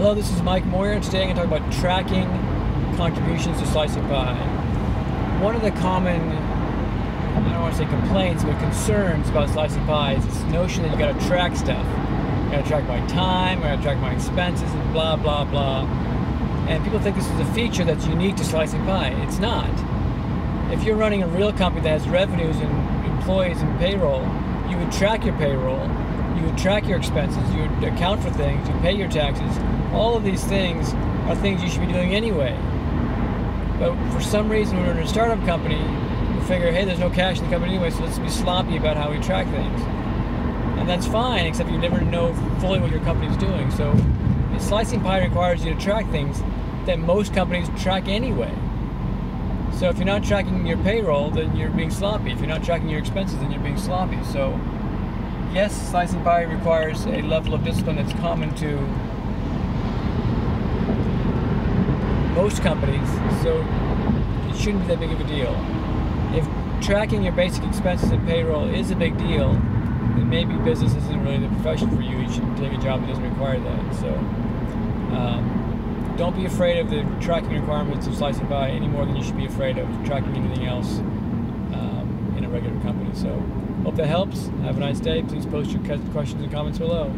Hello, this is Mike Moyer, and today I'm going to talk about tracking contributions to Slicing Pie. One of the common, I don't want to say complaints, but concerns about Slicing Pie is this notion that you've got to track stuff. You got to track my time, you got to track my expenses, and blah, blah, blah. And people think this is a feature that's unique to Slicing Pie. It's not. If you're running a real company that has revenues and employees and payroll, you would track your payroll, you would track your expenses, you would account for things, you pay your taxes. All of these things are things you should be doing anyway. But for some reason, when we're in a startup company, we figure, hey, there's no cash in the company anyway, so let's be sloppy about how we track things. And that's fine, except you never know fully what your company's doing. So slicing pie requires you to track things that most companies track anyway. So if you're not tracking your payroll, then you're being sloppy. If you're not tracking your expenses, then you're being sloppy. So yes, slicing pie requires a level of discipline that's common to most companies, so it shouldn't be that big of a deal. If tracking your basic expenses and payroll is a big deal, then maybe business isn't really the profession for you. You should take a job that doesn't require that. So um, don't be afraid of the tracking requirements of slicing pie any more than you should be afraid of tracking anything else um, in a regular company. So hope that helps. Have a nice day. Please post your questions and comments below.